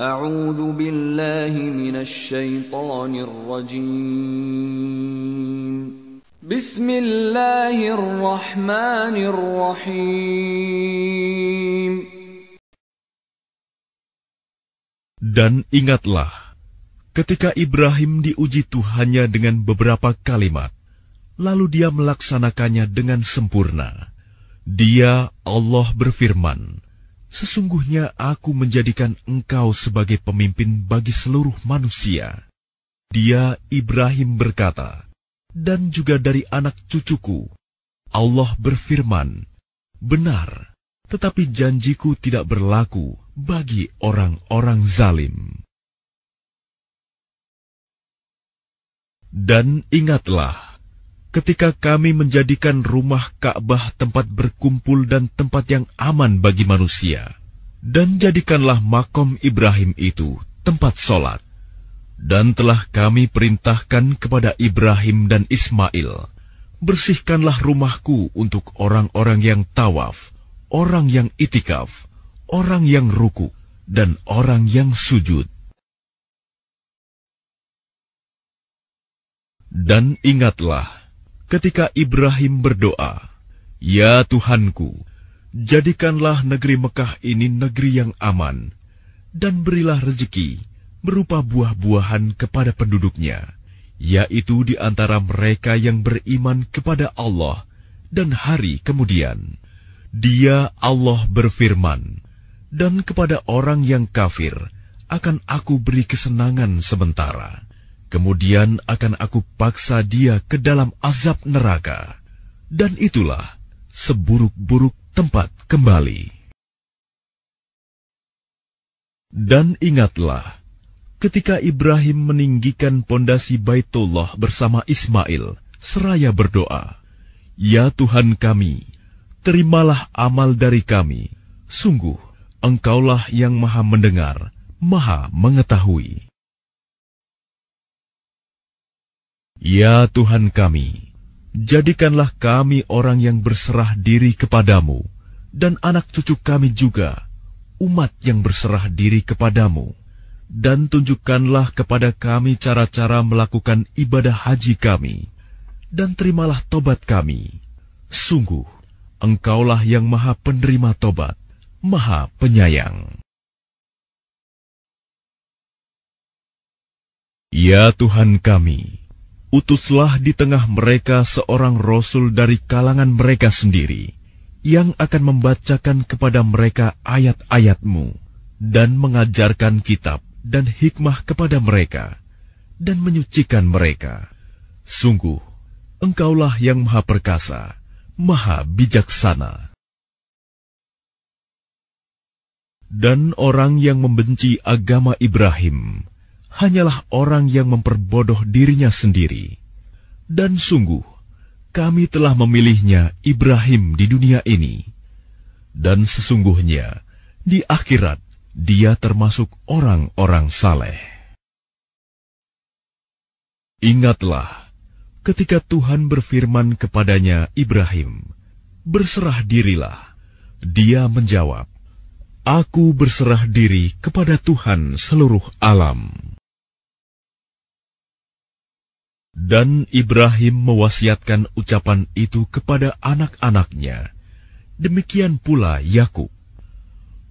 أعوذ بالله من الشيطان الرجيم بسم الله الرحمن الرحيم Dan ingatlah, ketika Ibrahim diuji Tuhannya dengan beberapa kalimat, lalu dia melaksanakannya dengan sempurna. Dia, Allah berfirman, Sesungguhnya aku menjadikan engkau sebagai pemimpin bagi seluruh manusia. Dia, Ibrahim berkata, dan juga dari anak cucuku. Allah berfirman, Benar, tetapi janjiku tidak berlaku bagi orang-orang zalim. Dan ingatlah, ketika kami menjadikan rumah Ka'bah tempat berkumpul dan tempat yang aman bagi manusia, dan jadikanlah makom Ibrahim itu tempat solat. Dan telah kami perintahkan kepada Ibrahim dan Ismail, bersihkanlah rumahku untuk orang-orang yang tawaf, orang yang itikaf, orang yang ruku, dan orang yang sujud. Dan ingatlah, ketika Ibrahim berdoa, "Ya Tuhanku, jadikanlah negeri Mekah ini negeri yang aman, dan berilah rezeki berupa buah-buahan kepada penduduknya, yaitu di antara mereka yang beriman kepada Allah dan hari kemudian." Dia Allah berfirman, "Dan kepada orang yang kafir akan aku beri kesenangan sementara." Kemudian akan aku paksa dia ke dalam azab neraka. Dan itulah seburuk-buruk tempat kembali. Dan ingatlah, ketika Ibrahim meninggikan pondasi Baitullah bersama Ismail, seraya berdoa, Ya Tuhan kami, terimalah amal dari kami. Sungguh, Engkaulah yang maha mendengar, maha mengetahui. Ya Tuhan kami, jadikanlah kami orang yang berserah diri kepadamu, dan anak cucu kami juga, umat yang berserah diri kepadamu, dan tunjukkanlah kepada kami cara-cara melakukan ibadah haji kami, dan terimalah tobat kami. Sungguh, Engkaulah yang maha penerima tobat, maha penyayang. Ya Tuhan kami, utuslah di tengah mereka seorang rasul dari kalangan mereka sendiri, yang akan membacakan kepada mereka ayat-ayatmu, dan mengajarkan kitab dan hikmah kepada mereka, dan menyucikan mereka. Sungguh, engkaulah yang maha perkasa, maha bijaksana. Dan orang yang membenci agama Ibrahim, hanyalah orang yang memperbodoh dirinya sendiri. Dan sungguh, kami telah memilihnya Ibrahim di dunia ini. Dan sesungguhnya, di akhirat dia termasuk orang-orang saleh. Ingatlah, ketika Tuhan berfirman kepadanya Ibrahim, Berserah dirilah. Dia menjawab, Aku berserah diri kepada Tuhan seluruh alam. Dan Ibrahim mewasiatkan ucapan itu kepada anak-anaknya. Demikian pula Yakub.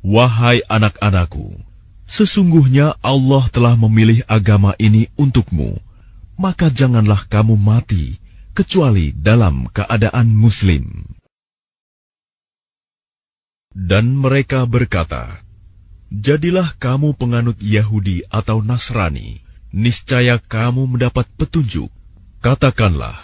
Wahai anak-anakku, sesungguhnya Allah telah memilih agama ini untukmu, maka janganlah kamu mati kecuali dalam keadaan Muslim. Dan mereka berkata, "Jadilah kamu penganut Yahudi atau Nasrani." Niscaya kamu mendapat petunjuk. Katakanlah,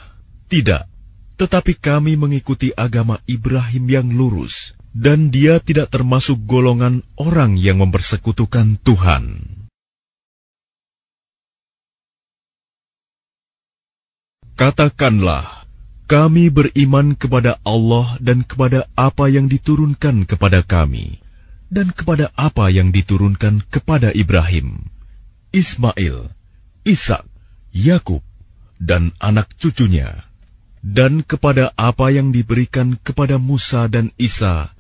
tidak, tetapi kami mengikuti agama Ibrahim yang lurus, dan dia tidak termasuk golongan orang yang mempersekutukan Tuhan. Katakanlah, kami beriman kepada Allah dan kepada apa yang diturunkan kepada kami, dan kepada apa yang diturunkan kepada Ibrahim, Ismail, Ishak, Yakub, dan anak cucunya, dan kepada apa yang diberikan kepada Musa dan Isa,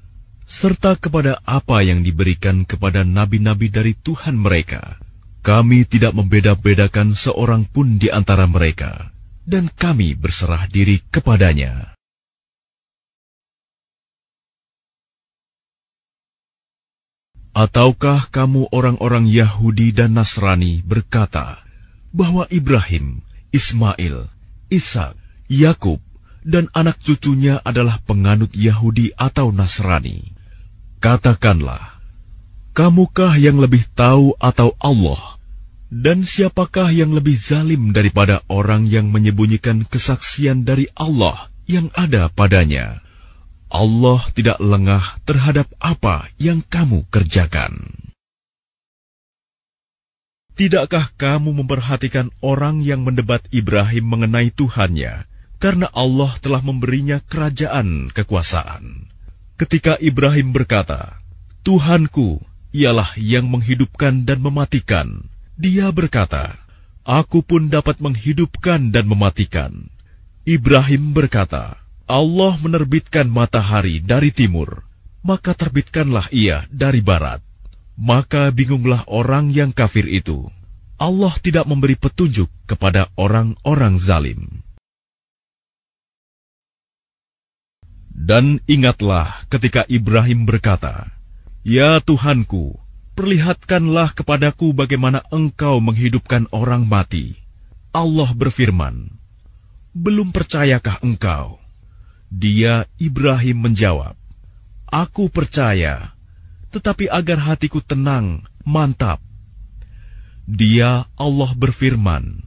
serta kepada apa yang diberikan kepada nabi-nabi dari Tuhan mereka. Kami tidak membeda-bedakan seorang pun di antara mereka, dan kami berserah diri kepadanya. Ataukah kamu orang-orang Yahudi dan Nasrani berkata bahwa Ibrahim, Ismail, Ishak, Yakub, dan anak cucunya adalah penganut Yahudi atau Nasrani? Katakanlah, kamukah yang lebih tahu atau Allah? Dan siapakah yang lebih zalim daripada orang yang menyembunyikan kesaksian dari Allah yang ada padanya? Allah tidak lengah terhadap apa yang kamu kerjakan. Tidakkah kamu memperhatikan orang yang mendebat Ibrahim mengenai Tuhannya, karena Allah telah memberinya kerajaan kekuasaan? Ketika Ibrahim berkata, "Tuhanku ialah yang menghidupkan dan mematikan," dia berkata, "Aku pun dapat menghidupkan dan mematikan." Ibrahim berkata, "Allah menerbitkan matahari dari timur, maka terbitkanlah ia dari barat." Maka bingunglah orang yang kafir itu. Allah tidak memberi petunjuk kepada orang-orang zalim. Dan ingatlah ketika Ibrahim berkata, "Ya Tuhanku, perlihatkanlah kepadaku bagaimana Engkau menghidupkan orang mati." Allah berfirman, "Belum percayakah engkau?" Dia Ibrahim menjawab, "Aku percaya, tetapi agar hatiku tenang, mantap." Dia Allah berfirman,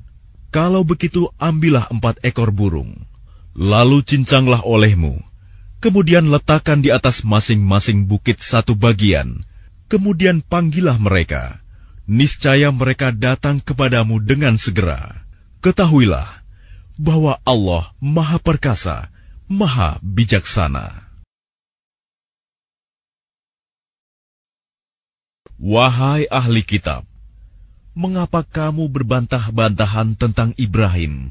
"Kalau begitu ambillah empat ekor burung, lalu cincanglah olehmu." Kemudian letakkan di atas masing-masing bukit satu bagian. Kemudian panggillah mereka. Niscaya mereka datang kepadamu dengan segera. Ketahuilah bahwa Allah Maha Perkasa, Maha Bijaksana. Wahai ahli kitab, mengapa kamu berbantah-bantahan tentang Ibrahim,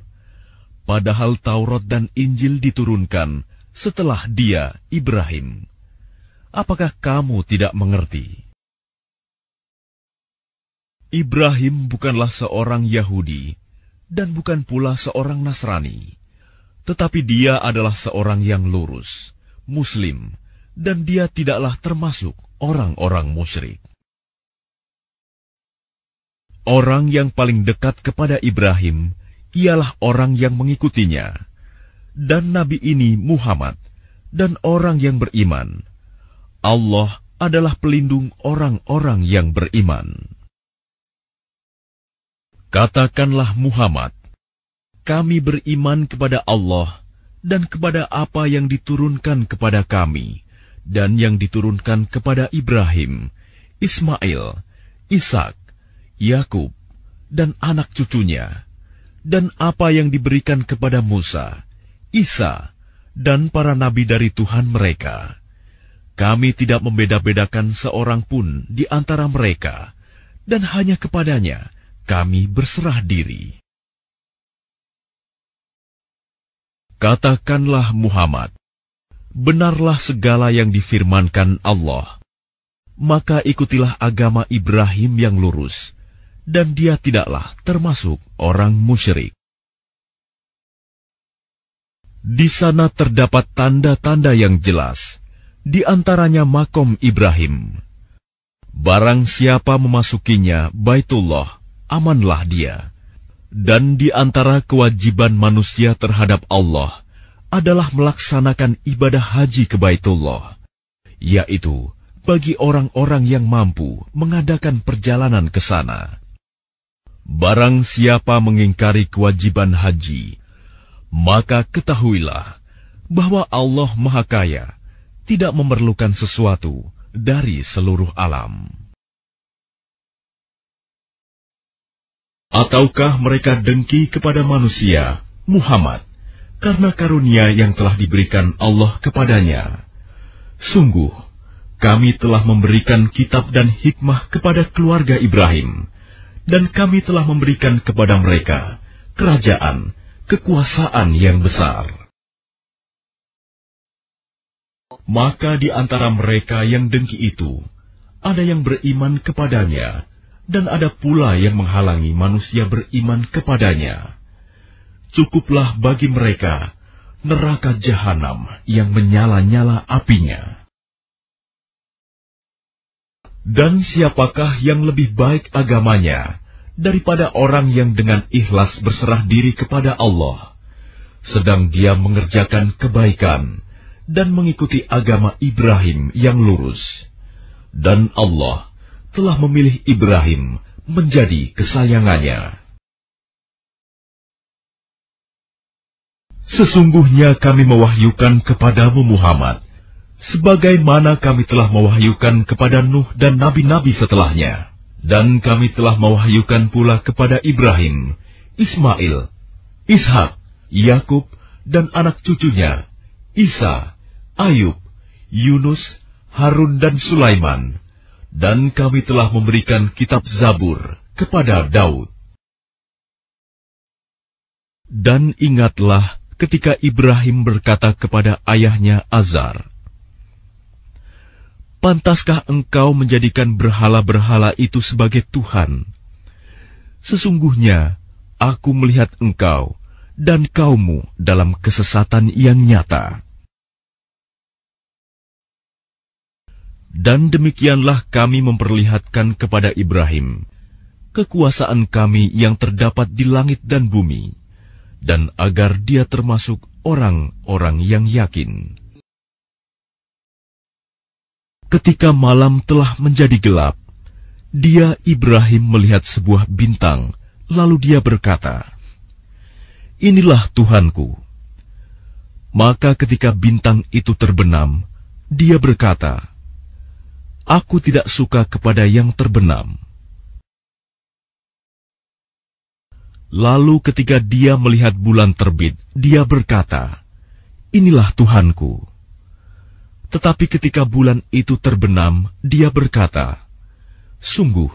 padahal Taurat dan Injil diturunkan setelah dia, Ibrahim. Apakah kamu tidak mengerti? Ibrahim bukanlah seorang Yahudi dan bukan pula seorang Nasrani, tetapi dia adalah seorang yang lurus, Muslim, dan dia tidaklah termasuk orang-orang musyrik. Orang yang paling dekat kepada Ibrahim ialah orang yang mengikutinya dan Nabi ini Muhammad dan orang yang beriman. Allah adalah pelindung orang-orang yang beriman. Katakanlah Muhammad, kami beriman kepada Allah dan kepada apa yang diturunkan kepada kami dan yang diturunkan kepada Ibrahim, Ismail, Ishak, Yakub, dan anak cucunya, dan apa yang diberikan kepada Musa, Isa, dan para nabi dari Tuhan mereka. Kami tidak membeda-bedakan seorang pun di antara mereka, dan hanya kepadanya kami berserah diri. Katakanlah Muhammad, benarlah segala yang difirmankan Allah. Maka ikutilah agama Ibrahim yang lurus, dan dia tidaklah termasuk orang musyrik. Di sana terdapat tanda-tanda yang jelas, di antaranya makom Ibrahim. Barang siapa memasukinya, Baitullah, amanlah dia. Dan di antara kewajiban manusia terhadap Allah adalah melaksanakan ibadah haji ke Baitullah, yaitu bagi orang-orang yang mampu mengadakan perjalanan ke sana. Barang siapa mengingkari kewajiban haji, maka ketahuilah bahwa Allah Maha Kaya tidak memerlukan sesuatu dari seluruh alam. Ataukah mereka dengki kepada manusia, Muhammad, karena karunia yang telah diberikan Allah kepadanya? Sungguh, kami telah memberikan kitab dan hikmah kepada keluarga Ibrahim, dan kami telah memberikan kepada mereka kerajaan kekuasaan yang besar. Maka di antara mereka yang dengki itu, ada yang beriman kepadanya, dan ada pula yang menghalangi manusia beriman kepadanya. Cukuplah bagi mereka neraka jahanam yang menyala-nyala apinya. Dan siapakah yang lebih baik agamanya daripada orang yang dengan ikhlas berserah diri kepada Allah, sedang dia mengerjakan kebaikan dan mengikuti agama Ibrahim yang lurus? Dan Allah telah memilih Ibrahim menjadi kesayangannya. Sesungguhnya kami mewahyukan kepadamu Muhammad, sebagaimana kami telah mewahyukan kepada Nuh dan nabi-nabi setelahnya. Dan kami telah mewahyukan pula kepada Ibrahim, Ismail, Ishak, Yakub, dan anak cucunya, Isa, Ayub, Yunus, Harun dan Sulaiman, dan kami telah memberikan kitab Zabur kepada Daud. Dan ingatlah ketika Ibrahim berkata kepada ayahnya Azar, Pantaskah engkau menjadikan berhala-berhala itu sebagai Tuhan? Sesungguhnya aku melihat engkau dan kaummu dalam kesesatan yang nyata. Dan demikianlah kami memperlihatkan kepada Ibrahim kekuasaan kami yang terdapat di langit dan bumi, dan agar dia termasuk orang-orang yang yakin. Ketika malam telah menjadi gelap, dia Ibrahim melihat sebuah bintang, lalu dia berkata, "Inilah Tuhanku." Maka ketika bintang itu terbenam, dia berkata, Aku tidak suka kepada yang terbenam. Lalu ketika dia melihat bulan terbit, dia berkata, Inilah Tuhanku. Tetapi ketika bulan itu terbenam, dia berkata, Sungguh,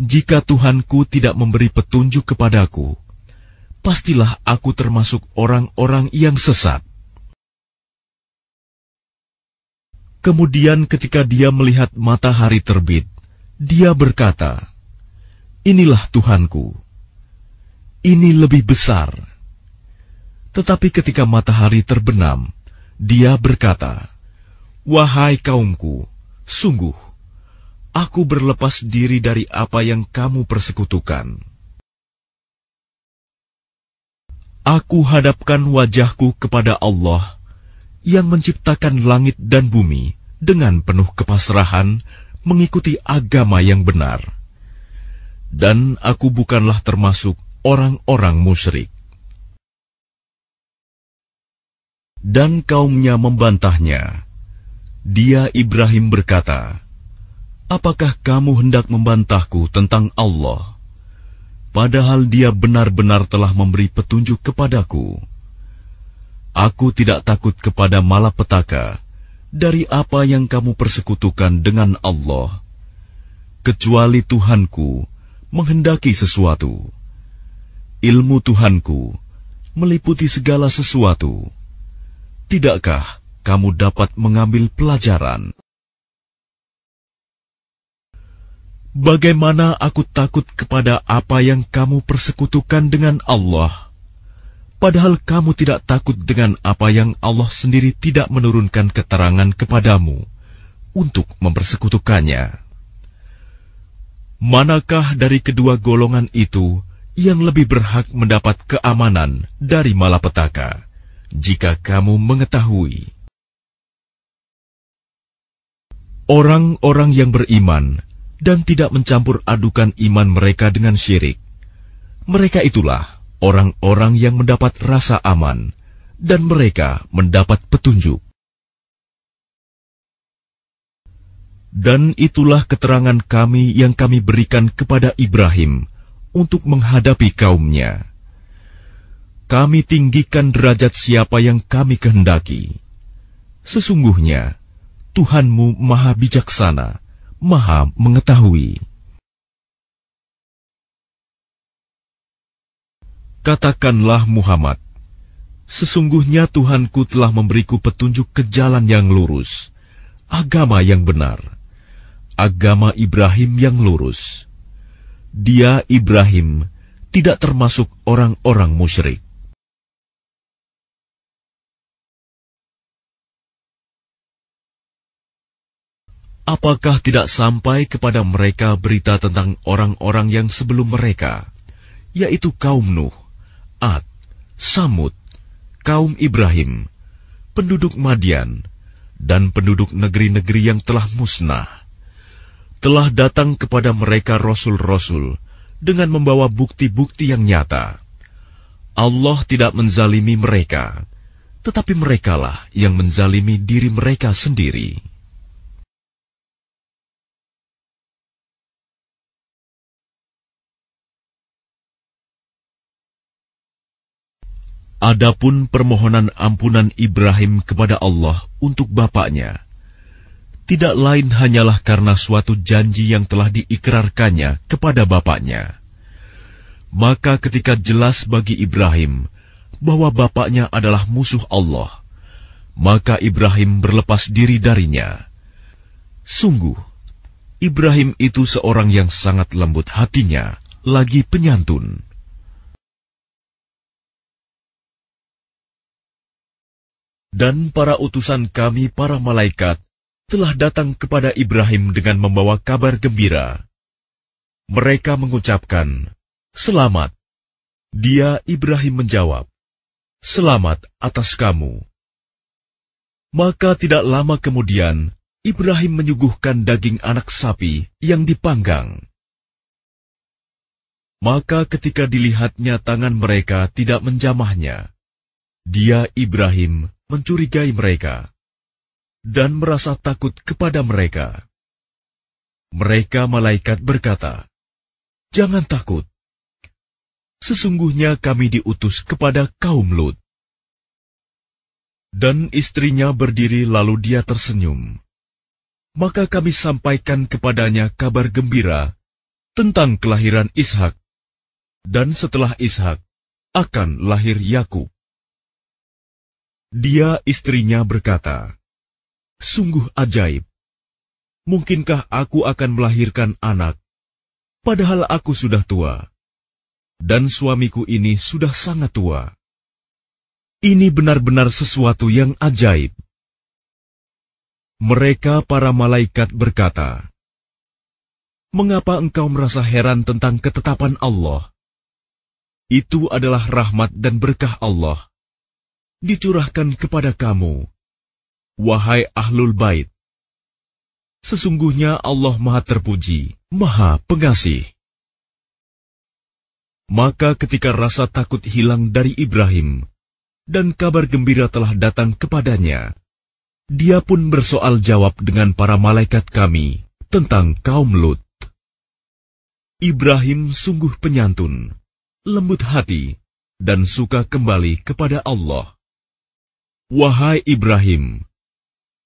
jika Tuhanku tidak memberi petunjuk kepadaku, pastilah aku termasuk orang-orang yang sesat. Kemudian ketika dia melihat matahari terbit, dia berkata, Inilah Tuhanku. Ini lebih besar. Tetapi ketika matahari terbenam, dia berkata, Wahai kaumku, sungguh, aku berlepas diri dari apa yang kamu persekutukan. Aku hadapkan wajahku kepada Allah yang menciptakan langit dan bumi dengan penuh kepasrahan mengikuti agama yang benar. Dan aku bukanlah termasuk orang-orang musyrik. Dan kaumnya membantahnya. Dia Ibrahim berkata, Apakah kamu hendak membantahku tentang Allah? Padahal dia benar-benar telah memberi petunjuk kepadaku. Aku tidak takut kepada malapetaka dari apa yang kamu persekutukan dengan Allah, kecuali Tuhanku menghendaki sesuatu. Ilmu Tuhanku meliputi segala sesuatu. Tidakkah kamu dapat mengambil pelajaran? Bagaimana aku takut kepada apa yang kamu persekutukan dengan Allah? Padahal kamu tidak takut dengan apa yang Allah sendiri tidak menurunkan keterangan kepadamu untuk mempersekutukannya. Manakah dari kedua golongan itu yang lebih berhak mendapat keamanan dari malapetaka, jika kamu mengetahui? Orang-orang yang beriman dan tidak mencampur adukan iman mereka dengan syirik, mereka itulah orang-orang yang mendapat rasa aman, dan mereka mendapat petunjuk. Dan itulah keterangan kami yang kami berikan kepada Ibrahim untuk menghadapi kaumnya. Kami tinggikan derajat siapa yang kami kehendaki. Sesungguhnya, Tuhanmu maha bijaksana, maha mengetahui. Katakanlah Muhammad, Sesungguhnya Tuhanku telah memberiku petunjuk ke jalan yang lurus, agama yang benar, agama Ibrahim yang lurus. Dia, Ibrahim, tidak termasuk orang-orang musyrik. Apakah tidak sampai kepada mereka berita tentang orang-orang yang sebelum mereka, yaitu kaum Nuh, Ad, Samud, kaum Ibrahim, penduduk Madian, dan penduduk negeri-negeri yang telah musnah, telah datang kepada mereka rasul-rasul dengan membawa bukti-bukti yang nyata. Allah tidak menzalimi mereka, tetapi merekalah yang menzalimi diri mereka sendiri. Adapun permohonan ampunan Ibrahim kepada Allah untuk bapaknya, tidak lain hanyalah karena suatu janji yang telah diikrarkannya kepada bapaknya. Maka ketika jelas bagi Ibrahim bahwa bapaknya adalah musuh Allah, maka Ibrahim berlepas diri darinya. Sungguh, Ibrahim itu seorang yang sangat lembut hatinya, lagi penyantun. Dan para utusan kami, para malaikat, telah datang kepada Ibrahim dengan membawa kabar gembira. Mereka mengucapkan, Selamat. Dia, Ibrahim menjawab, Selamat atas kamu. Maka tidak lama kemudian, Ibrahim menyuguhkan daging anak sapi yang dipanggang. Maka ketika dilihatnya tangan mereka tidak menjamahnya, dia Ibrahim mencurigai mereka dan merasa takut kepada mereka. Mereka malaikat berkata, "Jangan takut. Sesungguhnya kami diutus kepada kaum Lut." Dan istrinya berdiri lalu dia tersenyum. Maka kami sampaikan kepadanya kabar gembira tentang kelahiran Ishak. Dan setelah Ishak akan lahir Yakub. Dia istrinya berkata, Sungguh ajaib. Mungkinkah aku akan melahirkan anak, padahal aku sudah tua, dan suamiku ini sudah sangat tua. Ini benar-benar sesuatu yang ajaib. Mereka para malaikat berkata, Mengapa engkau merasa heran tentang ketetapan Allah? Itu adalah rahmat dan berkah Allah dicurahkan kepada kamu, wahai ahlul bait. Sesungguhnya Allah Maha Terpuji, Maha Pengasih. Maka ketika rasa takut hilang dari Ibrahim dan kabar gembira telah datang kepadanya, dia pun bersoal jawab dengan para malaikat kami tentang kaum Lut. Ibrahim sungguh penyantun, lembut hati, dan suka kembali kepada Allah. Wahai Ibrahim,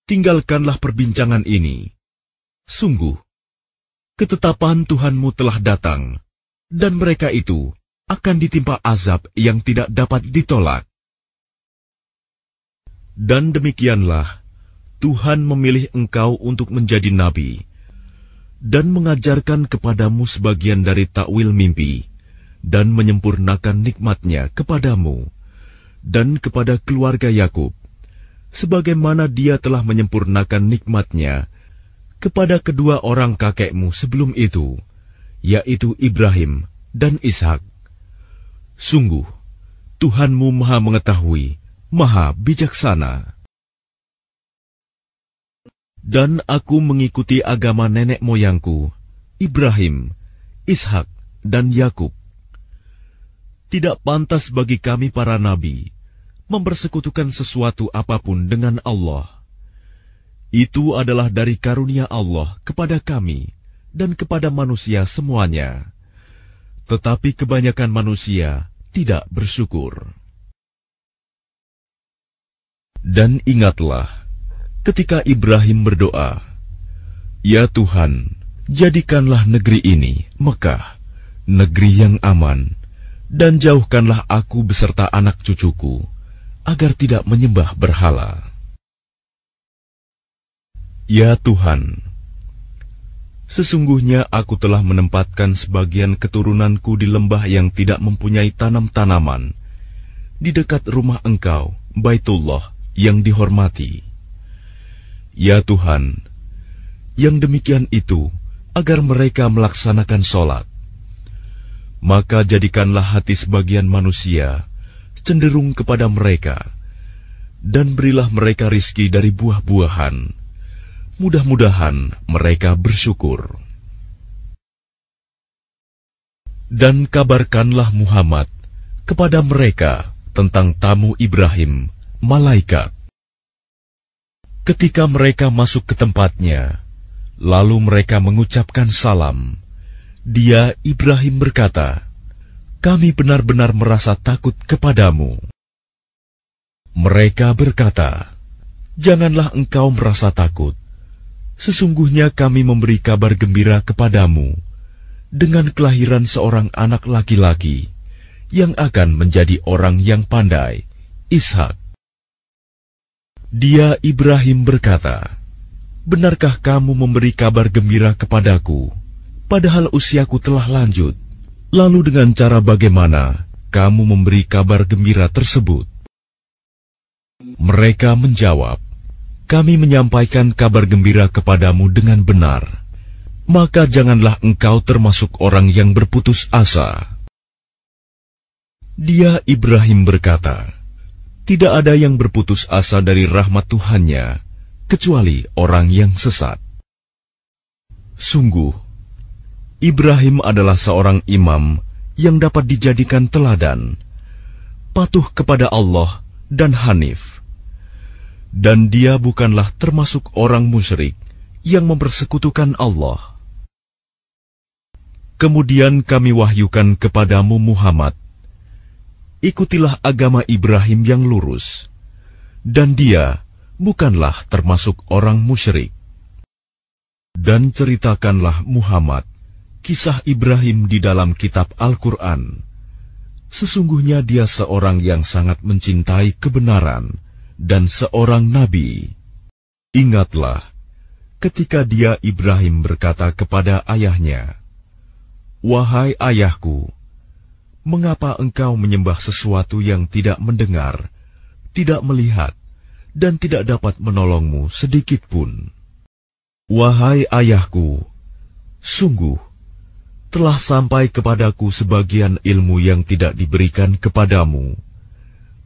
tinggalkanlah perbincangan ini. Sungguh, ketetapan Tuhanmu telah datang, dan mereka itu akan ditimpa azab yang tidak dapat ditolak. Dan demikianlah Tuhan memilih engkau untuk menjadi nabi dan mengajarkan kepadamu sebagian dari takwil mimpi dan menyempurnakan nikmatnya kepadamu dan kepada keluarga Yakub, sebagaimana dia telah menyempurnakan nikmatnya kepada kedua orang kakekmu sebelum itu, yaitu Ibrahim dan Ishak. Sungguh, Tuhanmu maha mengetahui, maha bijaksana. Dan aku mengikuti agama nenek moyangku, Ibrahim, Ishak, dan Yakub tidak pantas bagi kami para nabi mempersekutukan sesuatu apa pun dengan Allah. Itu adalah dari karunia Allah kepada kami dan kepada manusia semuanya. Tetapi kebanyakan manusia tidak bersyukur. Dan ingatlah, ketika Ibrahim berdoa, Ya Tuhan, jadikanlah negeri ini, Mekah, negeri yang aman, dan jauhkanlah aku beserta anak cucuku, agar tidak menyembah berhala. Ya Tuhan, sesungguhnya aku telah menempatkan sebagian keturunanku di lembah yang tidak mempunyai tanam-tanaman, di dekat rumah Engkau, Baitullah, yang dihormati. Ya Tuhan, yang demikian itu agar mereka melaksanakan sholat. Maka jadikanlah hati sebagian manusia cenderung kepada mereka, dan berilah mereka rizki dari buah-buahan Mudah-mudahan mereka bersyukur. Dan kabarkanlah Muhammad kepada mereka tentang tamu Ibrahim, malaikat. Ketika mereka masuk ke tempatnya, lalu mereka mengucapkan salam. Dia Ibrahim berkata, "Kami benar-benar merasa takut kepadamu." Mereka berkata, "Janganlah engkau merasa takut. Sesungguhnya kami memberi kabar gembira kepadamu dengan kelahiran seorang anak laki-laki yang akan menjadi orang yang pandai, Ishak. Dia Ibrahim berkata, Benarkah kamu memberi kabar gembira kepadaku, padahal usiaku telah lanjut? Lalu dengan cara bagaimana kamu memberi kabar gembira tersebut? Mereka menjawab, kami menyampaikan kabar gembira kepadamu dengan benar, maka janganlah engkau termasuk orang yang berputus asa. Dia Ibrahim berkata, Tidak ada yang berputus asa dari rahmat Tuhannya, kecuali orang yang sesat. Sungguh, Ibrahim adalah seorang imam yang dapat dijadikan teladan, patuh kepada Allah dan Hanif dan dia bukanlah termasuk orang musyrik yang mempersekutukan Allah. Kemudian kami wahyukan kepadamu Muhammad, ikutilah agama Ibrahim yang lurus, dan dia bukanlah termasuk orang musyrik. Dan ceritakanlah Muhammad kisah Ibrahim di dalam kitab Al-Quran. Sesungguhnya dia seorang yang sangat mencintai kebenaran, dan seorang nabi. Ingatlah ketika dia Ibrahim berkata kepada ayahnya, "Wahai ayahku, mengapa engkau menyembah sesuatu yang tidak mendengar, tidak melihat, dan tidak dapat menolongmu sedikit pun? Wahai ayahku, sungguh telah sampai kepadaku sebagian ilmu yang tidak diberikan kepadamu,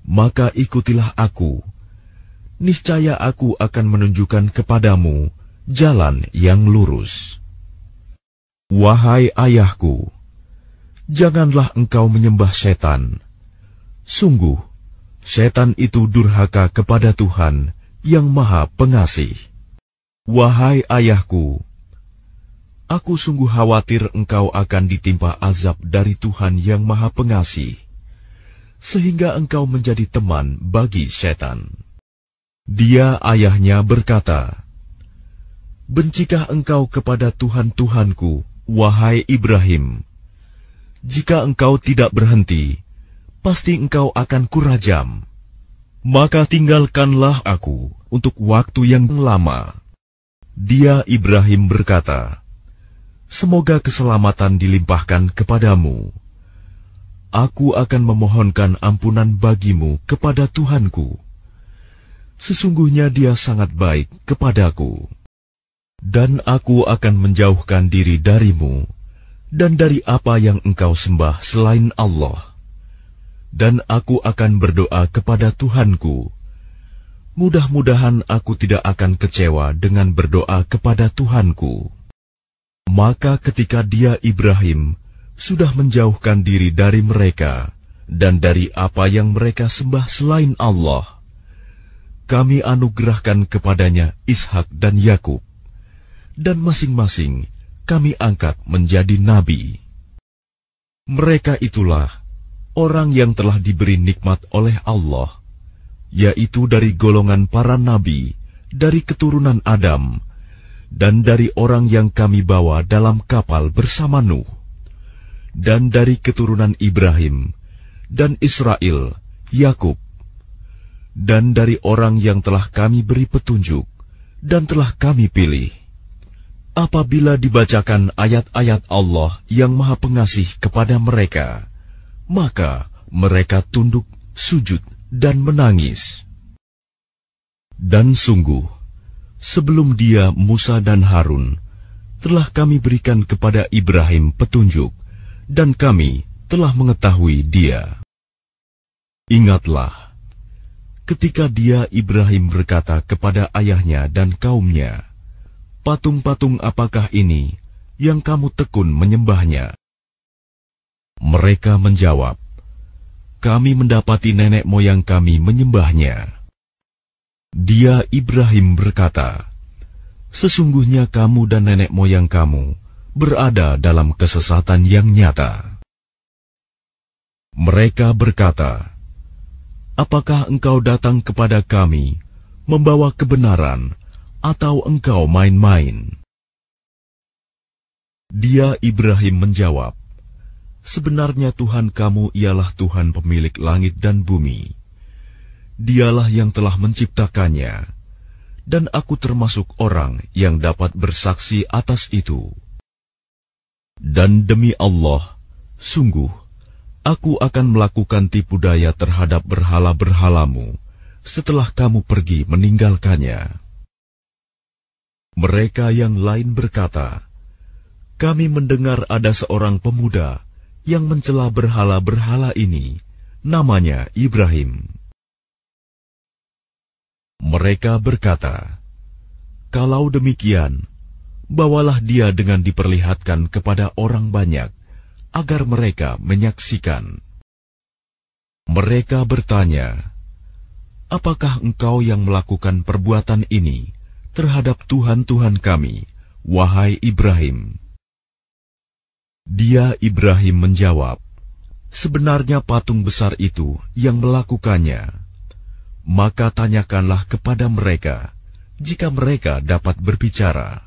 maka ikutilah aku." niscaya aku akan menunjukkan kepadamu jalan yang lurus. Wahai ayahku, janganlah engkau menyembah setan. Sungguh, setan itu durhaka kepada Tuhan yang Maha Pengasih. Wahai ayahku, aku sungguh khawatir engkau akan ditimpa azab dari Tuhan yang Maha Pengasih, sehingga engkau menjadi teman bagi setan. Dia ayahnya berkata, Bencikah engkau kepada Tuhan-Tuhanku, wahai Ibrahim? Jika engkau tidak berhenti, pasti engkau akan kurajam. Maka tinggalkanlah aku untuk waktu yang lama. Dia Ibrahim berkata, Semoga keselamatan dilimpahkan kepadamu. Aku akan memohonkan ampunan bagimu kepada Tuhanku Sesungguhnya dia sangat baik kepadaku. Dan aku akan menjauhkan diri darimu dan dari apa yang engkau sembah selain Allah. Dan aku akan berdoa kepada Tuhanku. Mudah-mudahan aku tidak akan kecewa dengan berdoa kepada Tuhanku. Maka ketika dia Ibrahim sudah menjauhkan diri dari mereka dan dari apa yang mereka sembah selain Allah, kami anugerahkan kepadanya Ishak dan Yakub, dan masing-masing kami angkat menjadi nabi. Mereka itulah orang yang telah diberi nikmat oleh Allah, yaitu dari golongan para nabi, dari keturunan Adam, dan dari orang yang kami bawa dalam kapal bersama Nuh, dan dari keturunan Ibrahim, dan Israel, Yakub, dan dari orang yang telah kami beri petunjuk dan telah kami pilih. Apabila dibacakan ayat-ayat Allah yang Maha Pengasih kepada mereka, maka mereka tunduk, sujud, dan menangis. Dan sungguh, sebelum dia Musa dan Harun, telah kami berikan kepada Ibrahim petunjuk, dan kami telah mengetahui dia. Ingatlah, ketika dia Ibrahim berkata kepada ayahnya dan kaumnya, Patung-patung apakah ini yang kamu tekun menyembahnya? Mereka menjawab, Kami mendapati nenek moyang kami menyembahnya. Dia Ibrahim berkata, Sesungguhnya kamu dan nenek moyang kamu berada dalam kesesatan yang nyata. Mereka berkata, Apakah engkau datang kepada kami membawa kebenaran, atau engkau main-main? Dia Ibrahim menjawab, Sebenarnya Tuhan kamu ialah Tuhan pemilik langit dan bumi. Dialah yang telah menciptakannya, dan aku termasuk orang yang dapat bersaksi atas itu. Dan demi Allah, sungguh aku akan melakukan tipu daya terhadap berhala-berhalamu setelah kamu pergi meninggalkannya. Mereka yang lain berkata, "Kami mendengar ada seorang pemuda yang mencela berhala-berhala ini, namanya Ibrahim." Mereka berkata, "Kalau demikian, bawalah dia dengan diperlihatkan kepada orang banyak." agar mereka menyaksikan. Mereka bertanya, Apakah engkau yang melakukan perbuatan ini terhadap Tuhan-Tuhan kami, wahai Ibrahim? Dia Ibrahim menjawab, Sebenarnya patung besar itu yang melakukannya. Maka tanyakanlah kepada mereka, jika mereka dapat berbicara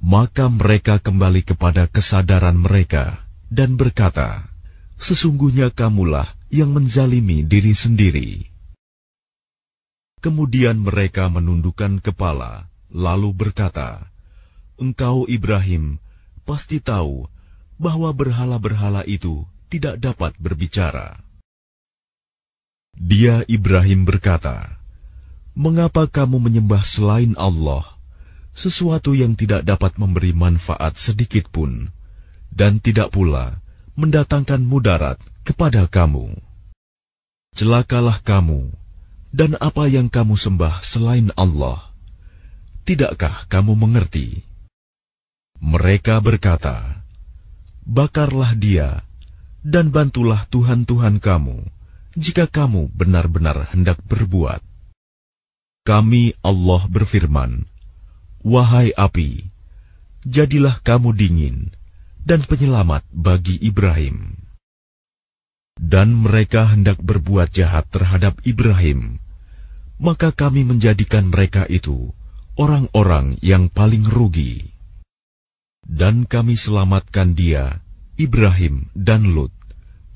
maka mereka kembali kepada kesadaran mereka dan berkata, "Sesungguhnya kamulah yang menzalimi diri sendiri." Kemudian mereka menundukkan kepala, lalu berkata, "Engkau, Ibrahim, pasti tahu bahwa berhala-berhala itu tidak dapat berbicara." Dia, Ibrahim, berkata, "Mengapa kamu menyembah selain Allah?" sesuatu yang tidak dapat memberi manfaat sedikit pun, dan tidak pula mendatangkan mudarat kepada kamu. Celakalah kamu dan apa yang kamu sembah selain Allah. Tidakkah kamu mengerti? Mereka berkata, Bakarlah dia dan bantulah Tuhan-Tuhan kamu jika kamu benar-benar hendak berbuat. Kami Allah berfirman, Wahai api, jadilah kamu dingin dan penyelamat bagi Ibrahim. Dan mereka hendak berbuat jahat terhadap Ibrahim, maka kami menjadikan mereka itu orang-orang yang paling rugi. Dan kami selamatkan dia, Ibrahim dan Lut,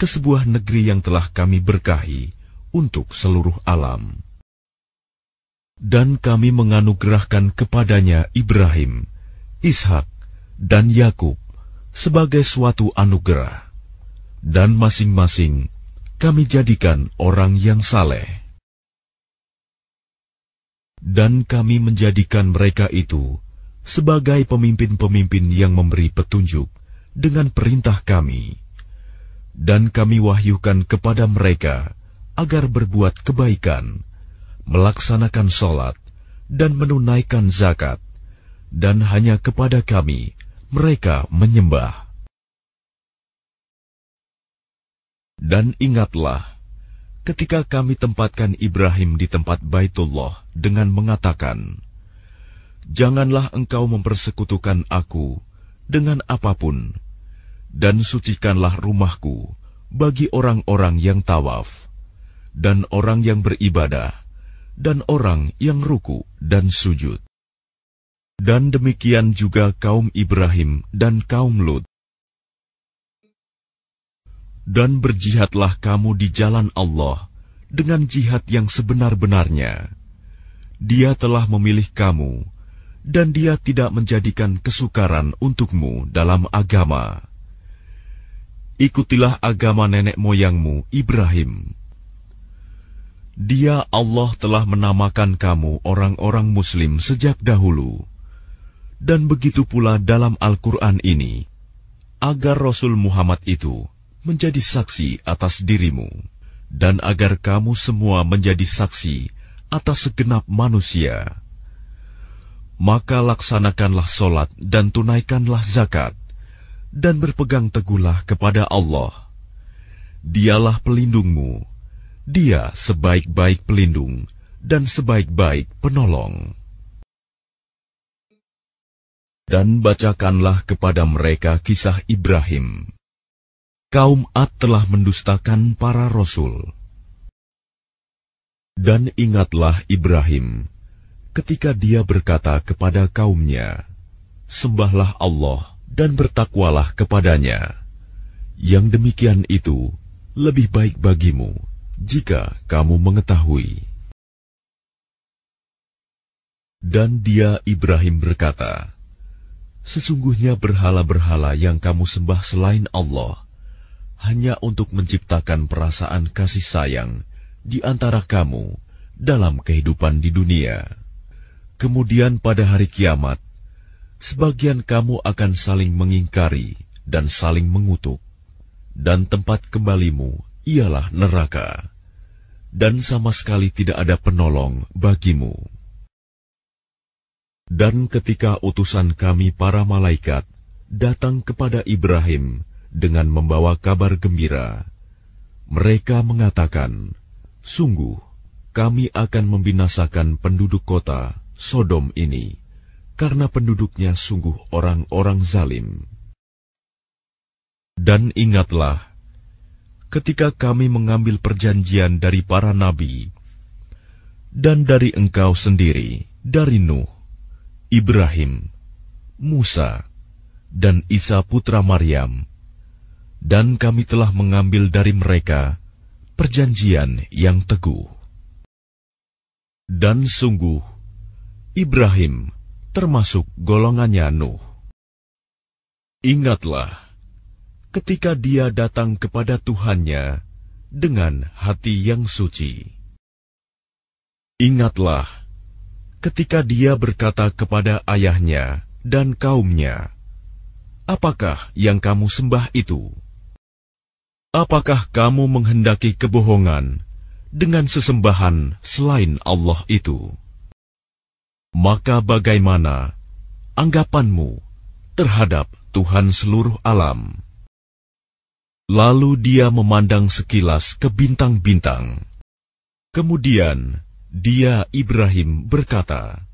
ke sebuah negeri yang telah kami berkahi untuk seluruh alam. Dan kami menganugerahkan kepadanya Ibrahim, Ishak, dan Yakub sebagai suatu anugerah, dan masing-masing kami jadikan orang yang saleh. Dan kami menjadikan mereka itu sebagai pemimpin-pemimpin yang memberi petunjuk dengan perintah kami, dan kami wahyukan kepada mereka agar berbuat kebaikan melaksanakan sholat, dan menunaikan zakat, dan hanya kepada kami mereka menyembah. Dan ingatlah, ketika kami tempatkan Ibrahim di tempat Baitullah dengan mengatakan, Janganlah engkau mempersekutukan aku dengan apa pun, dan sucikanlah rumahku bagi orang-orang yang tawaf, dan orang yang beribadah, dan orang yang ruku dan sujud. Dan demikian juga kaum Ibrahim dan kaum Lut. Dan berjihadlah kamu di jalan Allah dengan jihad yang sebenar-benarnya. Dia telah memilih kamu, dan Dia tidak menjadikan kesukaran untukmu dalam agama. Ikutilah agama nenek moyangmu, Ibrahim. Dia Allah telah menamakan kamu orang-orang Muslim sejak dahulu, dan begitu pula dalam Al-Quran ini, agar Rasul Muhammad itu menjadi saksi atas dirimu, dan agar kamu semua menjadi saksi atas segenap manusia. Maka laksanakanlah solat dan tunaikanlah zakat, dan berpegang teguhlah kepada Allah. Dialah pelindungmu, dia sebaik-baik pelindung dan sebaik-baik penolong. Dan bacakanlah kepada mereka kisah Ibrahim. Kaum Ad telah mendustakan para rasul. Dan ingatlah Ibrahim ketika dia berkata kepada kaumnya, "Sembahlah Allah dan bertakwalah kepadanya." Yang demikian itu lebih baik bagimu jika kamu mengetahui. Dan dia Ibrahim berkata, Sesungguhnya berhala-berhala yang kamu sembah selain Allah hanya untuk menciptakan perasaan kasih sayang di antara kamu dalam kehidupan di dunia. Kemudian pada hari kiamat, sebagian kamu akan saling mengingkari dan saling mengutuk, dan tempat kembalimu ialah neraka, dan sama sekali tidak ada penolong bagimu. Dan ketika utusan kami para malaikat datang kepada Ibrahim dengan membawa kabar gembira, mereka mengatakan, Sungguh, kami akan membinasakan penduduk kota Sodom ini, karena penduduknya sungguh orang-orang zalim. Dan ingatlah, ketika kami mengambil perjanjian dari para nabi, dan dari engkau sendiri, dari Nuh, Ibrahim, Musa, dan Isa putra Maryam, dan kami telah mengambil dari mereka perjanjian yang teguh. Dan sungguh, Ibrahim termasuk golongannya Nuh. Ingatlah, ketika dia datang kepada Tuhannya dengan hati yang suci. Ingatlah, ketika dia berkata kepada ayahnya dan kaumnya, Apakah yang kamu sembah itu? Apakah kamu menghendaki kebohongan dengan sesembahan selain Allah itu? Maka bagaimana anggapanmu terhadap Tuhan seluruh alam? Lalu dia memandang sekilas ke bintang-bintang. Kemudian dia Ibrahim berkata,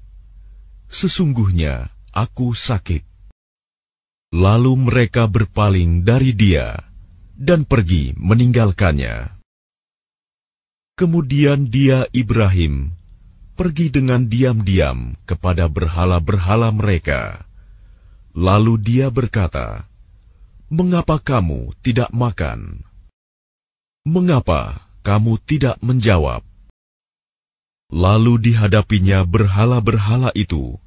"Sesungguhnya aku sakit." Lalu mereka berpaling dari dia dan pergi meninggalkannya. Kemudian dia Ibrahim pergi dengan diam-diam kepada berhala-berhala mereka. Lalu dia berkata, "Mengapa kamu tidak makan? Mengapa kamu tidak menjawab?" Lalu dihadapinya berhala-berhala itu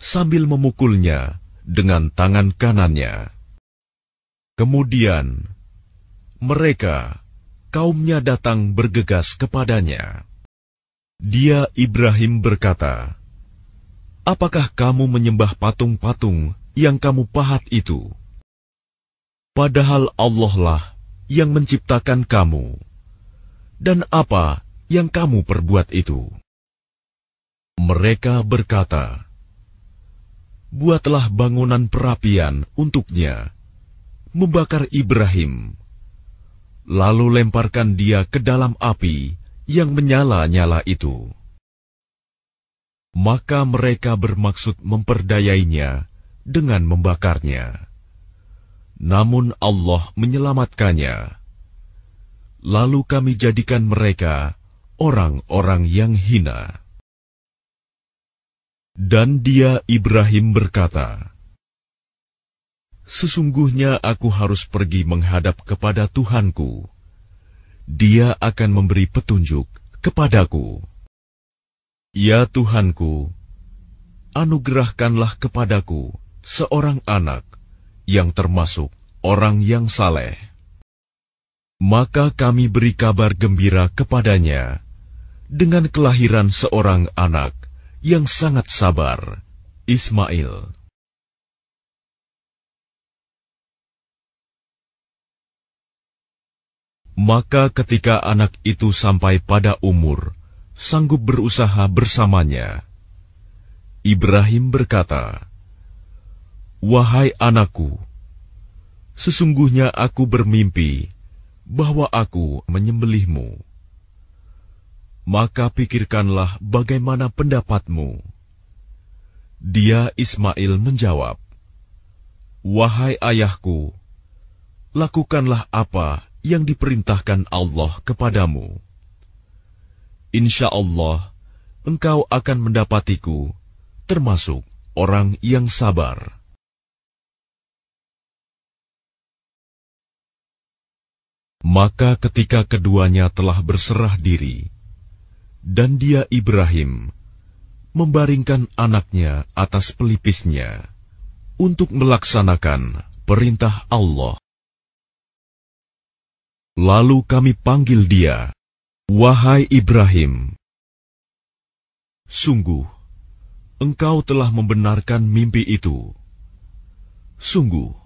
sambil memukulnya dengan tangan kanannya. Kemudian mereka, kaumnya datang bergegas kepadanya. Dia Ibrahim berkata, Apakah kamu menyembah patung-patung yang kamu pahat itu? Padahal Allah lah yang menciptakan kamu. Dan apa yang kamu perbuat itu? Mereka berkata, Buatlah bangunan perapian untuknya, membakar Ibrahim, lalu lemparkan dia ke dalam api yang menyala-nyala itu. Maka mereka bermaksud memperdayainya dengan membakarnya. Namun Allah menyelamatkannya. Lalu kami jadikan mereka orang-orang yang hina. Dan dia Ibrahim berkata, Sesungguhnya aku harus pergi menghadap kepada Tuhanku. Dia akan memberi petunjuk kepadaku. Ya Tuhanku, anugerahkanlah kepadaku seorang anak yang termasuk orang yang saleh. Maka kami beri kabar gembira kepadanya dengan kelahiran seorang anak yang sangat sabar, Ismail. Maka ketika anak itu sampai pada umur, sanggup berusaha bersamanya. Ibrahim berkata, Wahai anakku, sesungguhnya aku bermimpi bahwa aku menyembelihmu. Maka pikirkanlah bagaimana pendapatmu. Dia Ismail menjawab, Wahai ayahku, lakukanlah apa yang diperintahkan Allah kepadamu. Insya Allah, engkau akan mendapatiku, termasuk orang yang sabar. Maka ketika keduanya telah berserah diri, dan dia Ibrahim membaringkan anaknya atas pelipisnya untuk melaksanakan perintah Allah. Lalu kami panggil dia, Wahai Ibrahim, sungguh engkau telah membenarkan mimpi itu. Sungguh,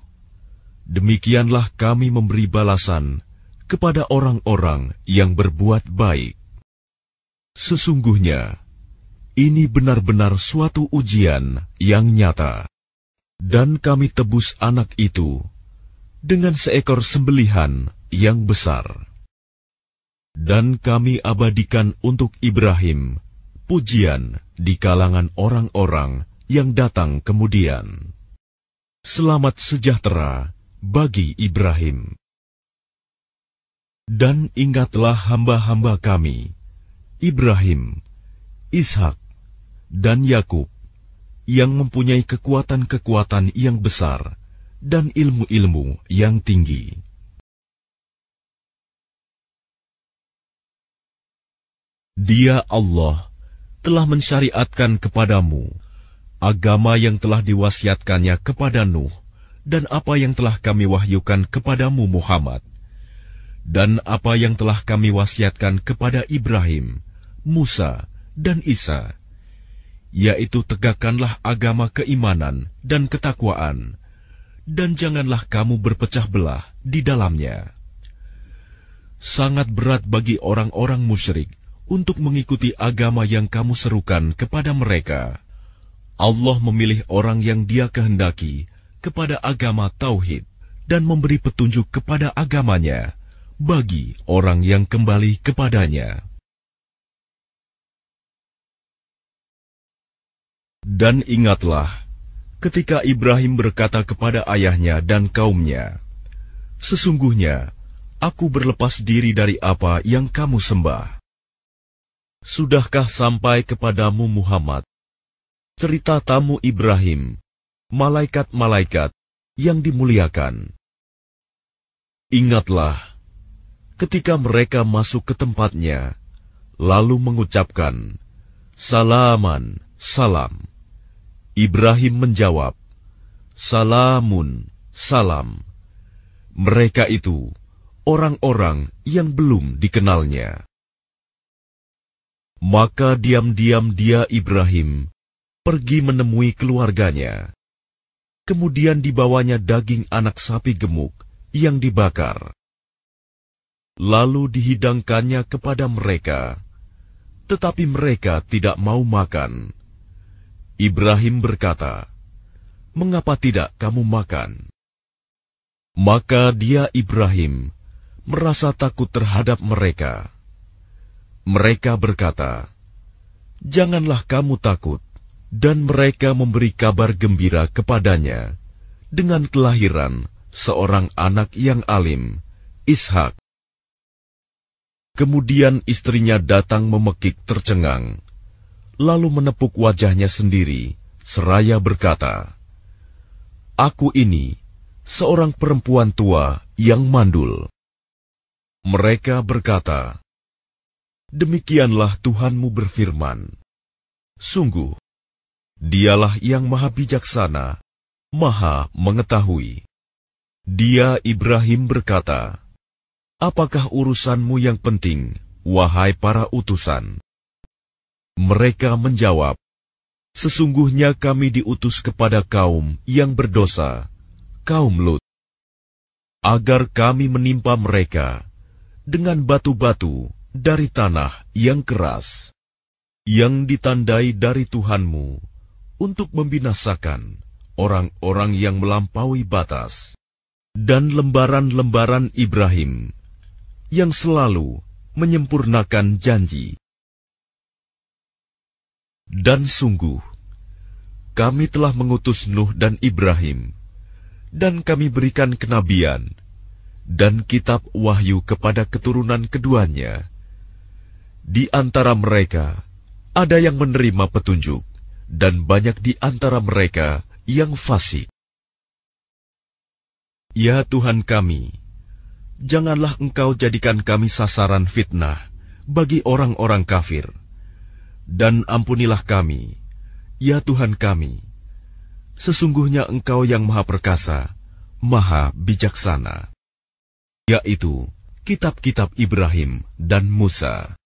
demikianlah kami memberi balasan kepada orang-orang yang berbuat baik. Sesungguhnya, ini benar-benar suatu ujian yang nyata, dan kami tebus anak itu dengan seekor sembelihan yang besar. Dan kami abadikan untuk Ibrahim pujian di kalangan orang-orang yang datang kemudian. Selamat sejahtera bagi Ibrahim. Dan ingatlah hamba-hamba kami, Ibrahim, Ishak, dan Yakub, yang mempunyai kekuatan-kekuatan yang besar dan ilmu-ilmu yang tinggi. Dia Allah telah mensyariatkan kepadamu agama yang telah diwasiatkannya kepada Nuh dan apa yang telah kami wahyukan kepadamu Muhammad dan apa yang telah kami wasiatkan kepada Ibrahim, Musa, dan Isa, yaitu tegakkanlah agama keimanan dan ketakwaan dan janganlah kamu berpecah belah di dalamnya. Sangat berat bagi orang-orang musyrik untuk mengikuti agama yang kamu serukan kepada mereka. Allah memilih orang yang Dia kehendaki kepada agama tauhid dan memberi petunjuk kepada agamanya bagi orang yang kembali kepadanya. Dan ingatlah ketika Ibrahim berkata kepada ayahnya dan kaumnya, "Sesungguhnya aku berlepas diri dari apa yang kamu sembah. Sudahkah sampai kepadamu Muhammad cerita tamu Ibrahim, malaikat-malaikat yang dimuliakan? Ingatlah ketika mereka masuk ke tempatnya, lalu mengucapkan, Salaman, salam. Ibrahim menjawab, "Salamun, salam." Mereka itu orang-orang yang belum dikenalnya. Maka diam-diam dia Ibrahim pergi menemui keluarganya. Kemudian dibawanya daging anak sapi gemuk yang dibakar. Lalu dihidangkannya kepada mereka, tetapi mereka tidak mau makan. Ibrahim berkata, "Mengapa tidak kamu makan?" Maka dia Ibrahim merasa takut terhadap mereka. Mereka berkata, "Janganlah kamu takut." Dan mereka memberi kabar gembira kepadanya dengan kelahiran seorang anak yang alim, Ishak. Kemudian istrinya datang memekik tercengang lalu menepuk wajahnya sendiri, seraya berkata, "Aku ini seorang perempuan tua yang mandul." Mereka berkata, Demikianlah Tuhanmu berfirman, Sungguh, dialah yang maha bijaksana, maha mengetahui. Dia Ibrahim berkata, Apakah urusanmu yang penting, wahai para utusan? Mereka menjawab, Sesungguhnya kami diutus kepada kaum yang berdosa, kaum Lut, agar kami menimpa mereka dengan batu-batu dari tanah yang keras, yang ditandai dari Tuhanmu untuk membinasakan orang-orang yang melampaui batas, dan lembaran-lembaran Ibrahim yang selalu menyempurnakan janji. Dan sungguh, kami telah mengutus Nuh dan Ibrahim, dan kami berikan kenabian dan kitab wahyu kepada keturunan keduanya. Di antara mereka ada yang menerima petunjuk, dan banyak di antara mereka yang fasik. Ya Tuhan kami, janganlah Engkau jadikan kami sasaran fitnah bagi orang-orang kafir dan ampunilah kami, ya Tuhan kami. Sesungguhnya Engkau yang Maha Perkasa, Maha Bijaksana, yaitu kitab-kitab Ibrahim dan Musa.